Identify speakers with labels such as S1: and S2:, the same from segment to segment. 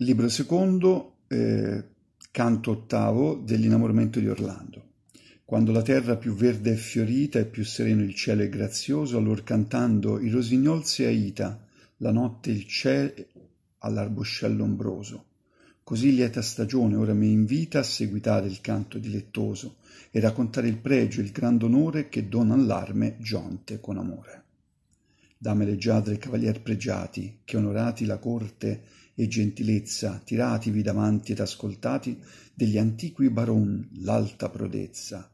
S1: Libro secondo, eh, canto ottavo dell'innamoramento di Orlando. Quando la terra più verde è fiorita e più sereno il cielo è grazioso, allor cantando i rosignol si aita, la notte il cielo all'arboscello ombroso. Così lieta stagione ora mi invita a seguitare il canto dilettoso e raccontare il pregio, il grand onore che dona all'arme Gionte con amore. Dame leggiadre cavalier pregiati, che onorati la corte e gentilezza, tirativi davanti ed ascoltati degli antiqui baron l'alta prodezza,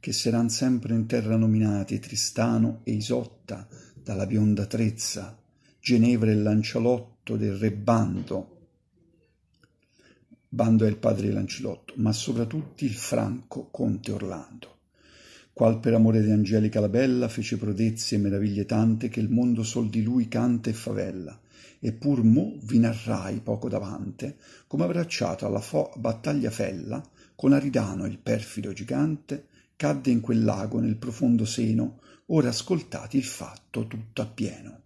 S1: che seran sempre in terra nominati Tristano e Isotta dalla bionda Trezza, Ginevra e Lancialotto del re Bando, Bando è il padre di Lancilotto, ma soprattutto il franco conte Orlando qual per amore di Angelica la bella fece prodezze e meraviglie tante che il mondo sol di lui canta e favella. E pur mo vi narrai poco davante come abbracciato alla fo- battaglia fella con Aridano il perfido gigante cadde in quel lago nel profondo seno ora ascoltati il fatto tutto appieno.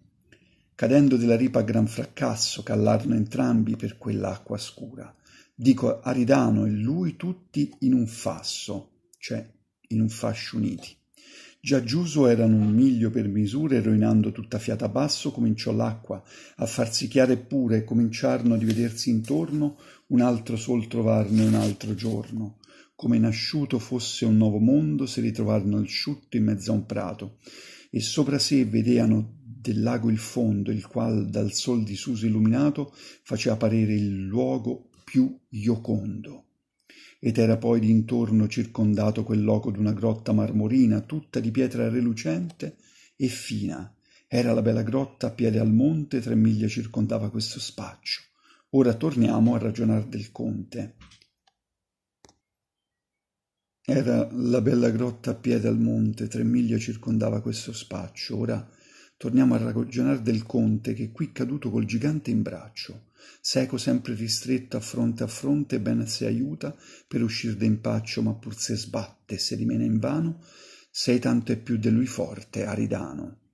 S1: Cadendo della ripa a gran fracasso callarono entrambi per quell'acqua scura. Dico Aridano e lui tutti in un fasso cioè in un fascio uniti. Già giuso erano un miglio per misura e roinando tutta fiata basso cominciò l'acqua a farsi chiara e pure e cominciarono di vedersi intorno un altro sol trovarne un altro giorno. Come nasciuto fosse un nuovo mondo si ritrovarono asciutto in mezzo a un prato e sopra sé vedeano del lago il fondo il qual dal sol disuso illuminato faceva parere il luogo più iocondo ed era poi d'intorno circondato quel loco d'una grotta marmorina tutta di pietra relucente e fina. Era la bella grotta a piede al monte tre miglia circondava questo spaccio. Ora torniamo a ragionar del conte. Era la bella grotta a piede al monte tre miglia circondava questo spaccio. Ora torniamo a ragionar del conte che qui caduto col gigante in braccio seco sempre ristretto a fronte a fronte ben se aiuta per uscir d'impaccio ma pur se sbatte se rimene invano sei tanto e più de lui forte aridano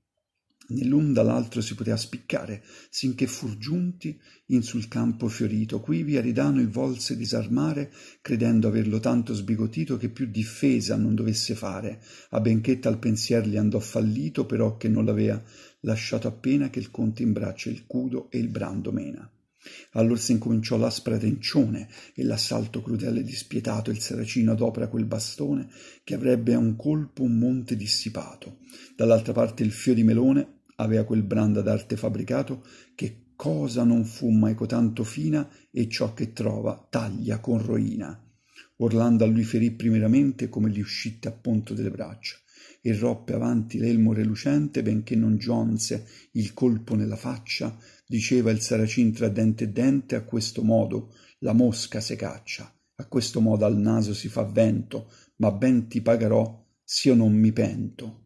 S1: né l'un dall'altro si potea spiccare sinché fur giunti in sul campo fiorito. Quivi aridano il volse disarmare credendo averlo tanto sbigotito che più difesa non dovesse fare. A benché tal pensier gli andò fallito però che non l'avea lasciato appena che il conte in braccio il cudo e il brando mena allor s'incominciò l'aspra tencione e l'assalto crudele e dispietato il saracino adopra quel bastone che avrebbe a un colpo un monte dissipato. Dall'altra parte il fio di melone avea quel branda d'arte fabbricato che cosa non fu mai cotanto fina e ciò che trova taglia con roina. Orlando a lui ferì primeramente come gli uscitte appunto delle braccia e roppe avanti l'elmo relucente benché non giunse il colpo nella faccia diceva il saracin tra dente e dente a questo modo la mosca se caccia a questo modo al naso si fa vento ma ben ti pagherò s'io non mi pento.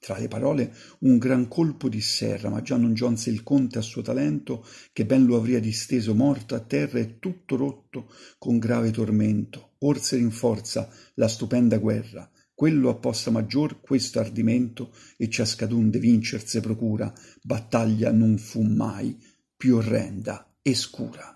S1: Tra le parole un gran colpo di serra ma già non giunse il conte a suo talento che ben lo avria disteso morto a terra e tutto rotto con grave tormento. Orse rinforza la stupenda guerra quello apposta maggior questo ardimento e ciascadun de vincer se procura. Battaglia non fu mai più orrenda e scura